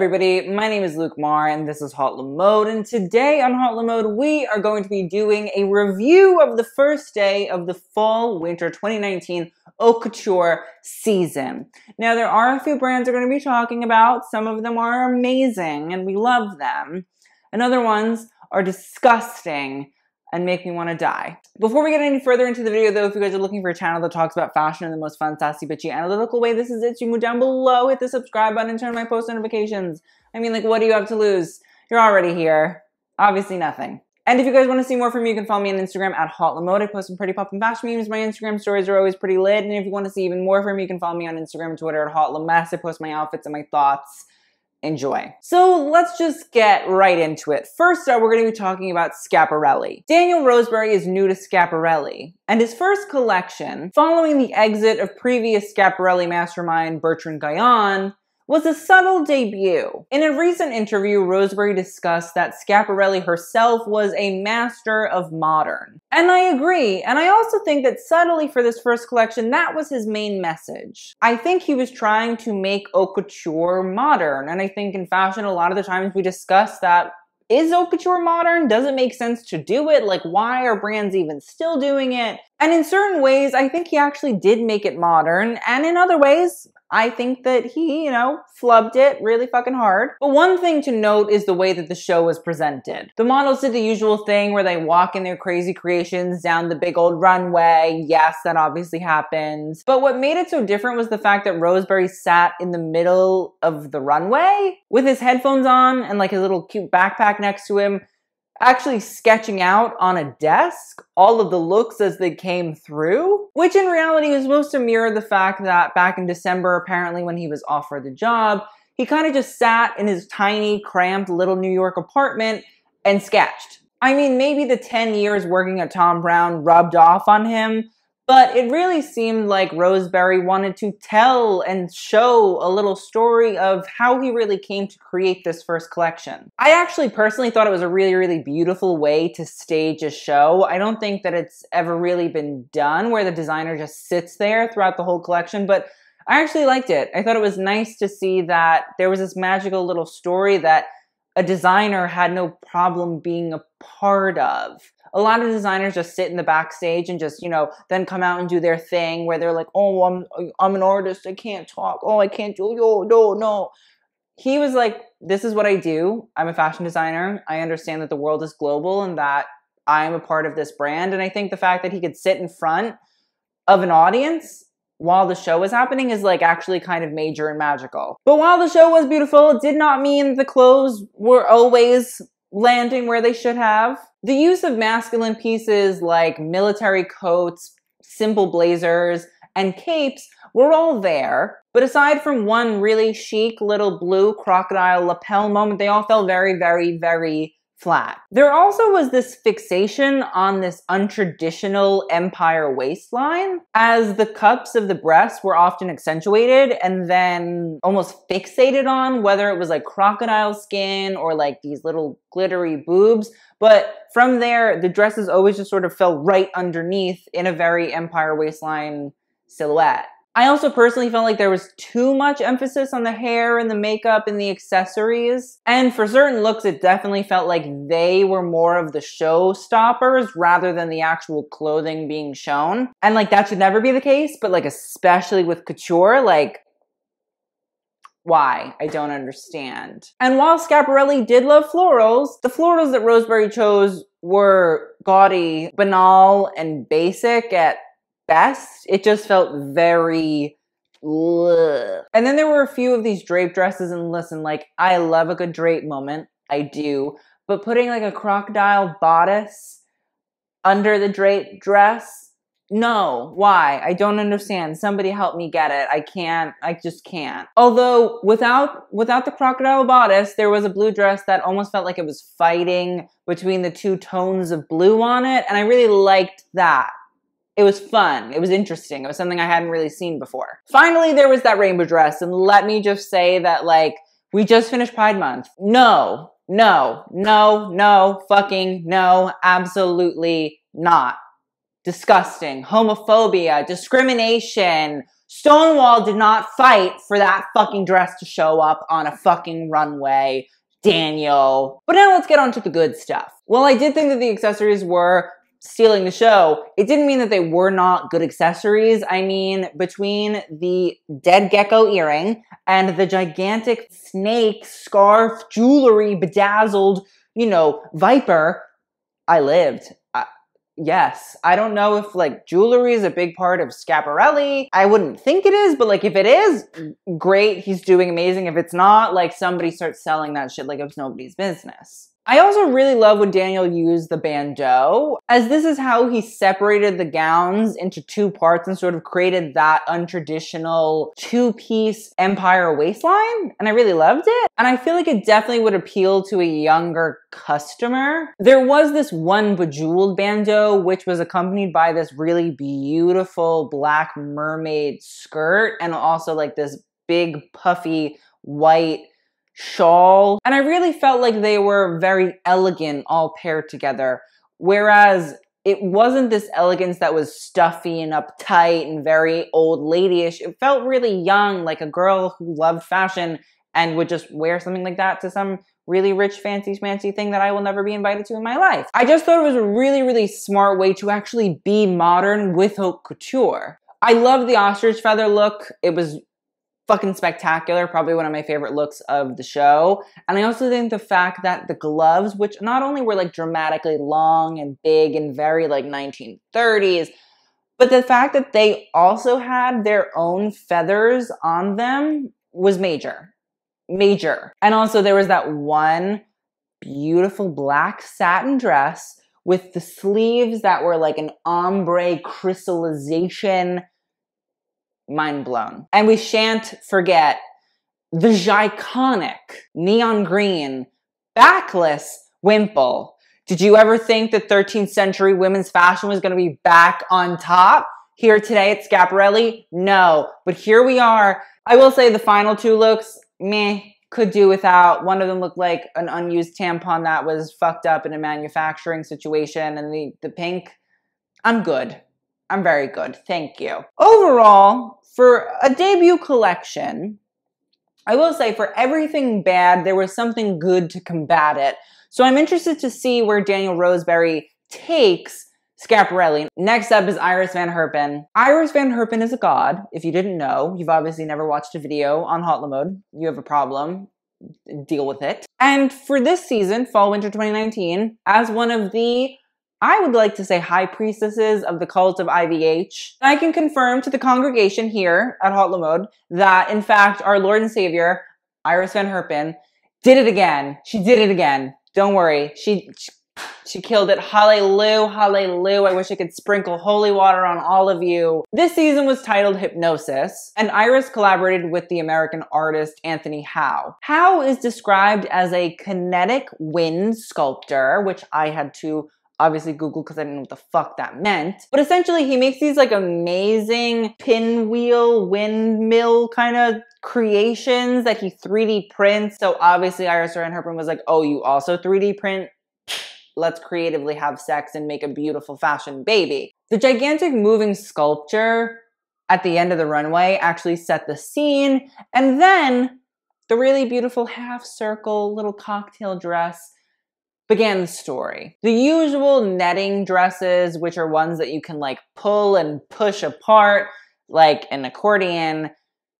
everybody, my name is Luke Meagher and this is Le Mode. And today on Le Mode we are going to be doing a review of the first day of the fall winter 2019 haute couture season. Now there are a few brands we're going to be talking about, some of them are amazing and we love them, and other ones are disgusting and make me want to die. Before we get any further into the video though, if you guys are looking for a channel that talks about fashion in the most fun, sassy, bitchy, analytical way, this is it. You move down below, hit the subscribe button, and turn on my post notifications. I mean, like, what do you have to lose? You're already here. Obviously nothing. And if you guys want to see more from me, you can follow me on Instagram at Haute Le Mode. I post some pretty poppin' fashion memes. My Instagram stories are always pretty lit. And if you want to see even more from me, you can follow me on Instagram and Twitter at Haute Le Mess. I post my outfits and my thoughts enjoy. So let's just get right into it. First up, we're going to be talking about Schiaparelli. Daniel Roseberry is new to Schiaparelli, and his first collection, following the exit of previous Schiaparelli mastermind Bertrand Guyon, was a subtle debut. In a recent interview, Roseberry discussed that Schiaparelli herself was a master of modern. And I agree, and I also think that subtly for this first collection, that was his main message. I think he was trying to make haute couture modern, and I think in fashion, a lot of the times we discuss that is haute couture modern? Does it make sense to do it? Like, why are brands even still doing it? And in certain ways, I think he actually did make it modern. And in other ways, I think that he, you know, flubbed it really fucking hard. But one thing to note is the way that the show was presented. The models did the usual thing where they walk in their crazy creations down the big old runway. Yes, that obviously happens. But what made it so different was the fact that Roseberry sat in the middle of the runway with his headphones on and like his little cute backpack next to him actually sketching out on a desk all of the looks as they came through, which in reality was supposed to mirror the fact that back in December, apparently when he was offered the job, he kind of just sat in his tiny, cramped little New York apartment and sketched. I mean, maybe the 10 years working at Thom Browne rubbed off on him, but it really seemed like Roseberry wanted to tell and show a little story of how he really came to create this first collection. I actually personally thought it was a really, really beautiful way to stage a show. I don't think that it's ever really been done where the designer just sits there throughout the whole collection, but I actually liked it. I thought it was nice to see that there was this magical little story that a designer had no problem being a part of a lot of designers just sit in the backstage and just you know then come out and do their thing where they're like oh i'm i'm an artist. I can't talk. Oh i can't do yo no no. He was like this is what i do. I'm a fashion designer. I understand that the world is global and that i'm a part of this brand. And i think the fact that he could sit in front of an audience while the show was happening is like actually kind of major and magical. But while the show was beautiful, it did not mean the clothes were always landing where they should have. The use of masculine pieces like military coats, simple blazers, and capes were all there. But aside from one really chic little blue crocodile lapel moment, they all felt very, very, very flat. There also was this fixation on this untraditional empire waistline, as the cups of the breasts were often accentuated and then almost fixated on, whether it was like crocodile skin or like these little glittery boobs. But from there, the dresses always just sort of fell right underneath in a very empire waistline silhouette. I also personally felt like there was too much emphasis on the hair and the makeup and the accessories. And for certain looks, it definitely felt like they were more of the show stoppers rather than the actual clothing being shown. And like that should never be the case, but like especially with couture, like why? I don't understand. And while Schiaparelli did love florals, the florals that Roseberry chose were gaudy, banal, and basic at best. It just felt very ugh. And then there were a few of these drape dresses and listen, like I love a good drape moment. I do. But putting like a crocodile bodice under the drape dress, no. Why? I don't understand. Somebody help me get it. I can't. I just can't. Although without without the crocodile bodice, there was a blue dress that almost felt like it was fighting between the two tones of blue on it, and I really liked that it was fun. It was interesting. It was something I hadn't really seen before. Finally, there was that rainbow dress. And let me just say that, like, we just finished Pride Month. No, no, no, no, fucking no, absolutely not. Disgusting. Homophobia, discrimination, Stonewall did not fight for that fucking dress to show up on a fucking runway. Daniel. But now let's get on to the good stuff. Well, I did think that the accessories were stealing the show. It didn't mean that they were not good accessories. I mean, between the dead gecko earring and the gigantic snake scarf jewelry bedazzled, you know, viper, I lived. yes, I don't know if like jewelry is a big part of Schiaparelli. I wouldn't think it is, but like if it is, great, he's doing amazing. If it's not, like somebody starts selling that shit like it's nobody's business. I also really love when Daniel used the bandeau, as this is how he separated the gowns into two parts and sort of created that untraditional two piece empire waistline. And I really loved it. And I feel like it definitely would appeal to a younger customer. There was this one bejeweled bandeau, which was accompanied by this really beautiful black mermaid skirt and also like this big puffy white shawl. And I really felt like they were very elegant all paired together. Whereas it wasn't this elegance that was stuffy and uptight and very old ladyish. It felt really young, like a girl who loved fashion and would just wear something like that to some really rich, fancy, fancy thing that I will never be invited to in my life. I just thought it was a really, really smart way to actually be modern with haute couture. I love the ostrich feather look. It was fucking spectacular. Probably one of my favorite looks of the show. And I also think the fact that the gloves, which not only were like dramatically long and big and very like 1930s, but the fact that they also had their own feathers on them was major. Major. And also there was that one beautiful black satin dress with the sleeves that were like an ombre crystallization mind blown. And we shan't forget the iconic neon green backless wimple. Did you ever think that 13th century women's fashion was going to be back on top here today at Schiaparelli? No, but here we are. I will say the final two looks, meh, could do without. One of them looked like an unused tampon that was fucked up in a manufacturing situation, and the, the pink, I'm good. I'm very good. Thank you. Overall, for a debut collection, I will say for everything bad, there was something good to combat it. So I'm interested to see where Daniel Roseberry takes Schiaparelli. Next up is Iris Van Herpen. Iris Van Herpen is a god. If you didn't know, you've obviously never watched a video on Le Mode. You have a problem. Deal with it. And for this season, Fall Winter 2019, as one of the I would like to say high priestesses of the cult of IVH. I can confirm to the congregation here at Haute Le Mode that, in fact, our Lord and Savior, Iris Van Herpen, did it again. She did it again. Don't worry. She, she, she killed it. Hallelujah, hallelujah. I wish I could sprinkle holy water on all of you. This season was titled Hypnosis, and Iris collaborated with the American artist Anthony Howe. Howe is described as a kinetic wind sculptor, which I had to obviously Google because I didn't know what the fuck that meant. But essentially, he makes these like amazing pinwheel windmill kind of creations that he 3D prints. So obviously, Iris Van Herpen was like, "Oh, you also 3D print." Let's creatively have sex and make a beautiful fashion baby. The gigantic moving sculpture at the end of the runway actually set the scene. And then the really beautiful half circle little cocktail dress began the story. The usual netting dresses, which are ones that you can like pull and push apart like an accordion,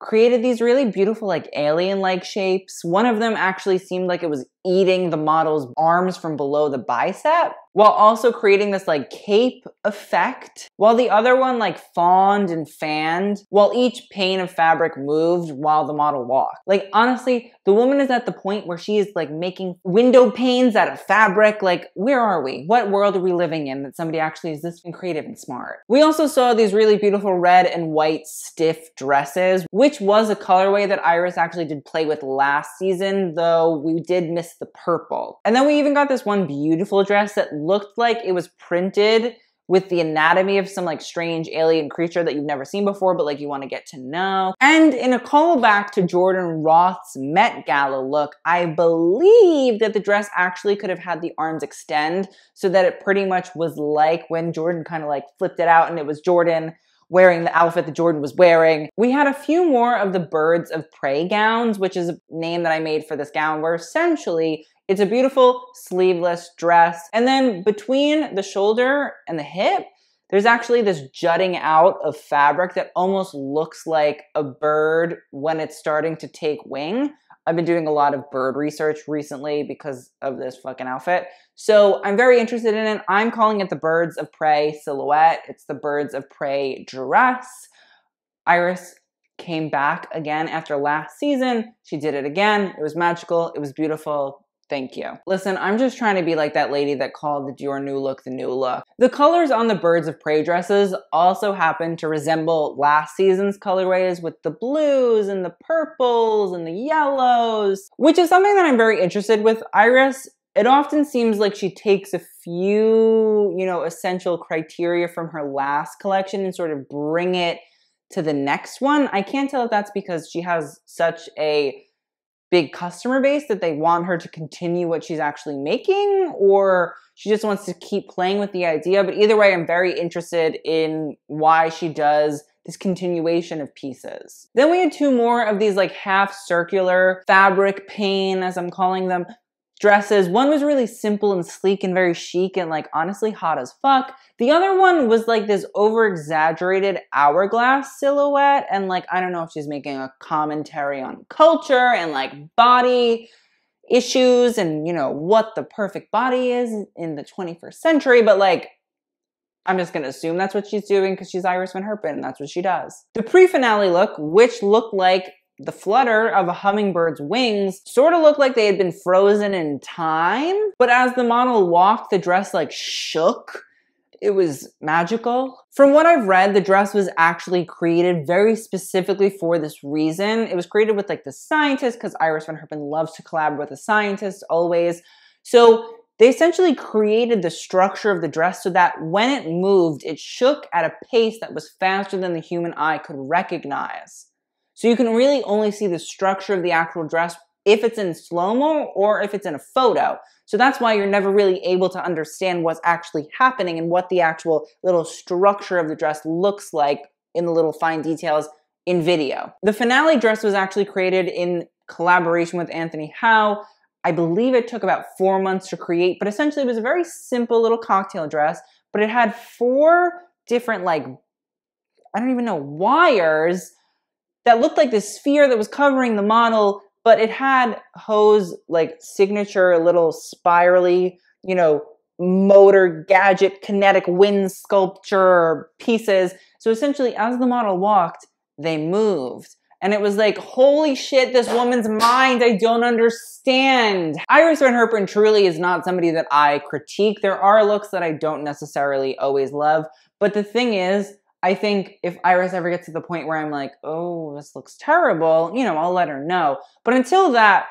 created these really beautiful, like alien like shapes. One of them actually seemed like it was eating the model's arms from below the bicep while also creating this like cape effect. While the other one like fawned and fanned, while each pane of fabric moved while the model walked. Like honestly, the woman is at the point where she is like making window panes out of fabric. Like, where are we? What world are we living in that somebody actually is this creative and smart? We also saw these really beautiful red and white stiff dresses, which was a colorway that Iris actually did play with last season, though we did miss the purple. And then we even got this one beautiful dress that looked like it was printed with the anatomy of some like strange alien creature that you've never seen before, but like you want to get to know. And in a callback to Jordan Roth's Met Gala look, I believe that the dress actually could have had the arms extend so that it pretty much was like when Jordan kind of like flipped it out and it was Jordan wearing the outfit that Jordan was wearing. We had a few more of the Birds of Prey gowns, which is a name that I made for this gown, where essentially it's a beautiful sleeveless dress. And then between the shoulder and the hip, there's actually this jutting out of fabric that almost looks like a bird when it's starting to take wing. I've been doing a lot of bird research recently because of this fucking outfit. So I'm very interested in it. I'm calling it the Birds of Prey silhouette. It's the Birds of Prey dress. Iris came back again after last season. She did it again. It was magical. It was beautiful. Thank you. Listen, I'm just trying to be like that lady that called Dior new look the new look. The colors on the Birds of Prey dresses also happen to resemble last season's colorways with the blues and the purples and the yellows, which is something that I'm very interested with Iris. It often seems like she takes a few, you know, essential criteria from her last collection and sort of bring it to the next one. I can't tell if that's because she has such a big customer base that they want her to continue what she's actually making or she just wants to keep playing with the idea. But either way i'm very interested in why she does this continuation of pieces. Then we had two more of these like half circular fabric pane as i'm calling them dresses. One was really simple and sleek and very chic and like honestly hot as fuck. The other one was like this over exaggerated hourglass silhouette. And like, I don't know if she's making a commentary on culture and like body issues and you know what the perfect body is in the 21st century, but like, I'm just gonna assume that's what she's doing because she's Iris Van Herpen and that's what she does. The pre finale look, which looked like the flutter of a hummingbird's wings sort of looked like they had been frozen in time. But as the model walked, the dress like shook. It was magical. From what I've read, the dress was actually created very specifically for this reason. It was created with like the scientist, because Iris Van Herpen loves to collaborate with the scientists always. So they essentially created the structure of the dress so that when it moved, it shook at a pace that was faster than the human eye could recognize. So you can really only see the structure of the actual dress if it's in slow-mo or if it's in a photo. So that's why you're never really able to understand what's actually happening and what the actual little structure of the dress looks like in the little fine details in video. The finale dress was actually created in collaboration with Anthony Howe. I believe it took about four months to create, but essentially it was a very simple little cocktail dress, but it had four different like, I don't even know, wires that looked like this sphere that was covering the model, but it had Howe's like signature little spirally, you know, motor gadget kinetic wind sculpture pieces. So essentially, as the model walked, they moved. And it was like, holy shit, this woman's mind, I don't understand. Iris Van Herpen truly is not somebody that I critique. There are looks that I don't necessarily always love. But the thing is, I think if Iris ever gets to the point where I'm like, oh, this looks terrible, you know, I'll let her know. But until that,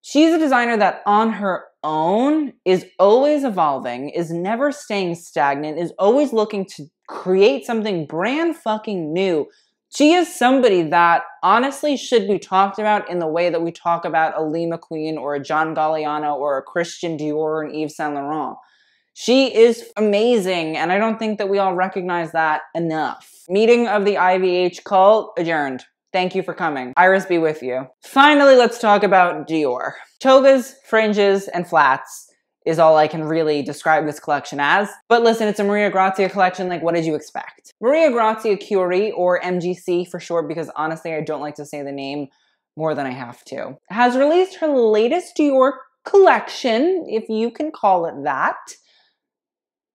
she's a designer that on her own is always evolving, is never staying stagnant, is always looking to create something brand fucking new. She is somebody that honestly should be talked about in the way that we talk about a Lee McQueen or a John Galliano or a Christian Dior or an Yves Saint Laurent. She is amazing, and I don't think that we all recognize that enough. Meeting of the IVH cult adjourned. Thank you for coming. Iris be with you. Finally, let's talk about Dior. Togas, fringes, and flats is all I can really describe this collection as. But listen, it's a Maria Grazia collection, like what did you expect? Maria Grazia Chiuri, or MGC for short, because honestly I don't like to say the name more than I have to, has released her latest Dior collection, if you can call it that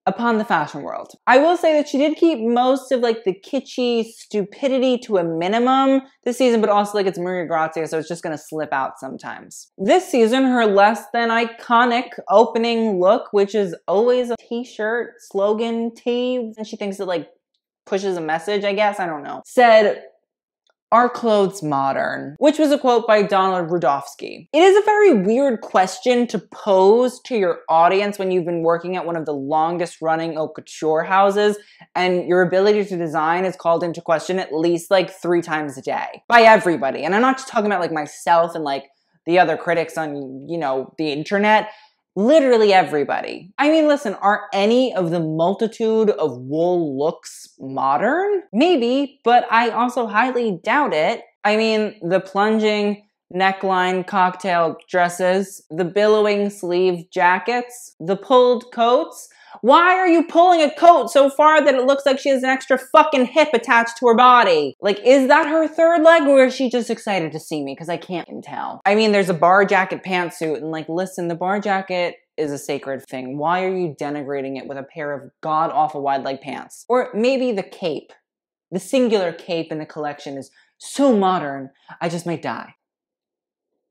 upon the fashion world. I will say that she did keep most of like the kitschy stupidity to a minimum this season, but also like it's Maria Grazia, so it's just gonna slip out sometimes. This season, her less than iconic opening look, which is always a t-shirt slogan tee, and she thinks it like pushes a message, I guess, I don't know, said are clothes modern? Which was a quote by Donald Rudofsky. It is a very weird question to pose to your audience when you've been working at one of the longest running haute couture houses and your ability to design is called into question at least like three times a day by everybody. And I'm not just talking about like myself and like the other critics on, you know, the internet. Literally everybody. I mean, listen, are any of the multitude of wool looks modern? Maybe, but I also highly doubt it. I mean, the plunging neckline cocktail dresses, the billowing sleeve jackets, the pulled coats. Why are you pulling a coat so far that it looks like she has an extra fucking hip attached to her body? Like, is that her third leg or is she just excited to see me? Because I can't tell. I mean, there's a bar jacket pantsuit, and like, listen, the bar jacket is a sacred thing. Why are you denigrating it with a pair of god awful wide leg pants? Or maybe the cape. The singular cape in the collection is so modern, I just might die.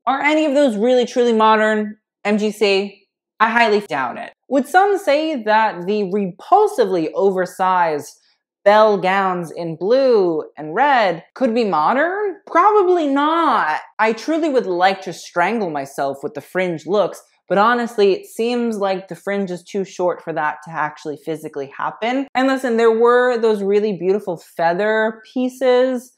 Are any of those really truly modern MGC? I highly doubt it. Would some say that the repulsively oversized bell gowns in blue and red could be modern? Probably not. I truly would like to strangle myself with the fringe looks, but honestly, it seems like the fringe is too short for that to actually physically happen. And listen, there were those really beautiful feather pieces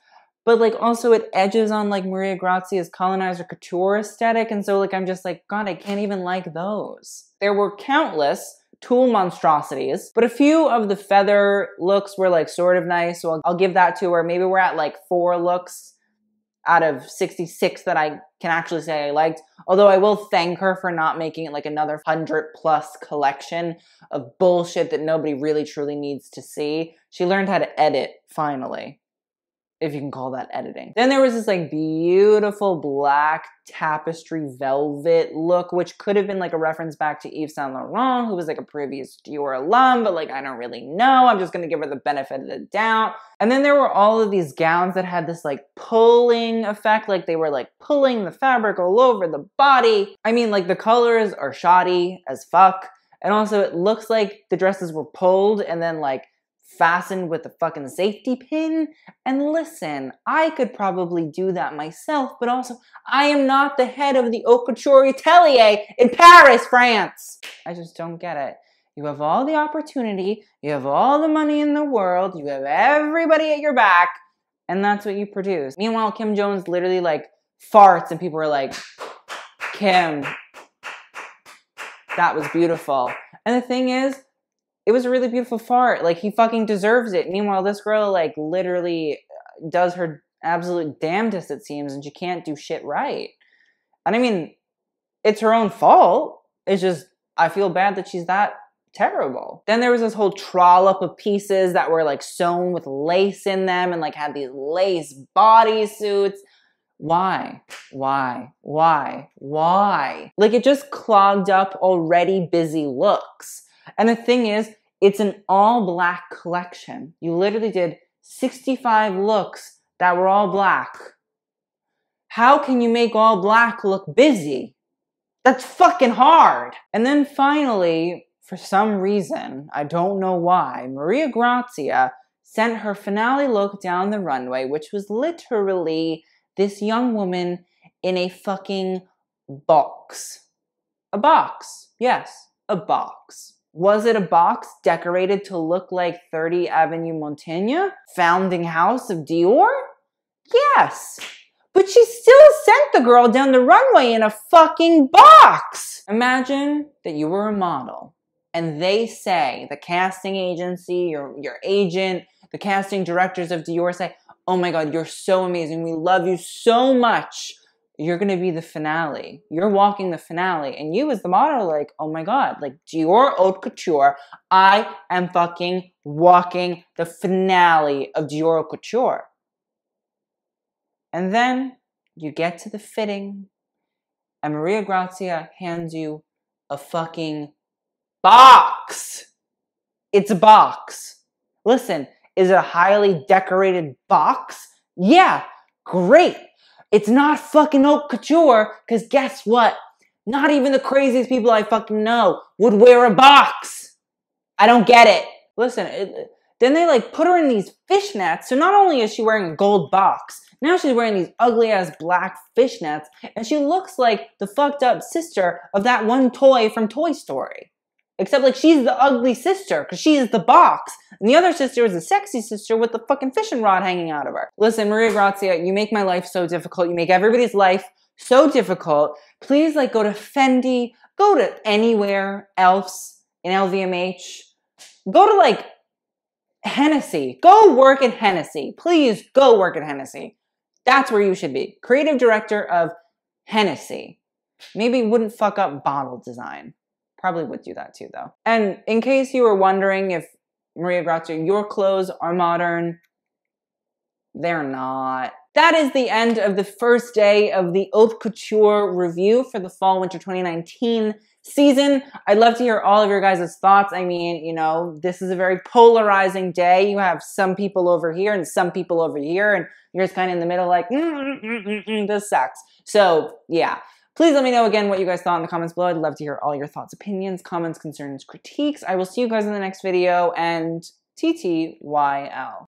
but like also it edges on like Maria Grazia's colonizer couture aesthetic. And so like I'm just like, God, I can't even like those. There were countless tulle monstrosities, but a few of the feather looks were like sort of nice. So I'll, I'll give that to her. Maybe we're at like four looks out of 66 that I can actually say I liked. Although I will thank her for not making it like another 100 plus collection of bullshit that nobody really truly needs to see. She learned how to edit finally if you can call that editing. Then there was this like beautiful black tapestry velvet look, which could have been like a reference back to Yves Saint Laurent, who was like a previous Dior alum, but like I don't really know. I'm just gonna give her the benefit of the doubt. And then there were all of these gowns that had this like pulling effect, like they were like pulling the fabric all over the body. I mean, like the colors are shoddy as fuck. And also, it looks like the dresses were pulled and then like fastened with a fucking safety pin. And listen, I could probably do that myself, but also I am not the head of the Couture Atelier in Paris, France. I just don't get it. You have all the opportunity, you have all the money in the world, you have everybody at your back, and that's what you produce. Meanwhile, Kim Jones literally like farts, and people are like, Kim, that was beautiful. And the thing is, it was a really beautiful fart. Like he fucking deserves it. Meanwhile, this girl like literally uh, does her absolute damnedest, it seems, and she can't do shit right. And I mean, it's her own fault. It's just I feel bad that she's that terrible. Then there was this whole trollop of pieces that were like sewn with lace in them and like had these lace bodysuits. Why? Why? Why? Why? Like it just clogged up already busy looks. And the thing is, it's an all black collection. You literally did 65 looks that were all black. How can you make all black look busy? That's fucking hard. And then finally, for some reason, I don't know why, Maria Grazia sent her finale look down the runway, which was literally this young woman in a fucking box. A box. Yes, a box. Was it a box decorated to look like 30 Avenue Montaigne, founding house of Dior? Yes. But she still sent the girl down the runway in a fucking box. Imagine that you were a model and they say, the casting agency, your, your agent, the casting directors of Dior say, oh my God, you're so amazing. We love you so much you're going to be the finale. You're walking the finale. And you, as the model, like, oh my God, like Dior Haute Couture, I am fucking walking the finale of Dior Haute Couture. And then you get to the fitting, and Maria Grazia hands you a fucking box. It's a box. Listen, is it a highly decorated box? Yeah, great. It's not fucking haute couture, because guess what? Not even the craziest people I fucking know would wear a box. I don't get it. Listen, it, then they like put her in these fishnets. So not only is she wearing a gold box, now she's wearing these ugly ass black fishnets, and she looks like the fucked up sister of that one toy from Toy Story. Except like she's the ugly sister because she is the box. And the other sister is the sexy sister with the fucking fishing rod hanging out of her. Listen, Maria Grazia, you make my life so difficult. You make everybody's life so difficult. Please like go to Fendi, go to anywhere else in LVMH. Go to like Hennessy. Go work at Hennessy. Please go work at Hennessy. That's where you should be. Creative director of Hennessy. Maybe wouldn't fuck up bottle design. Probably would do that too, though. And in case you were wondering if Maria Grazia, your clothes are modern, they're not. That is the end of the first day of the Haute Couture review for the fall winter 2019 season. I'd love to hear all of your guys' thoughts. I mean, you know, this is a very polarizing day. You have some people over here and some people over here, and you're just kind of in the middle, like, mm, mm, mm, mm, mm this sucks. So, yeah. Please let me know again what you guys thought in the comments below. I'd love to hear all your thoughts, opinions, comments, concerns, critiques. I will see you guys in the next video and TTYL.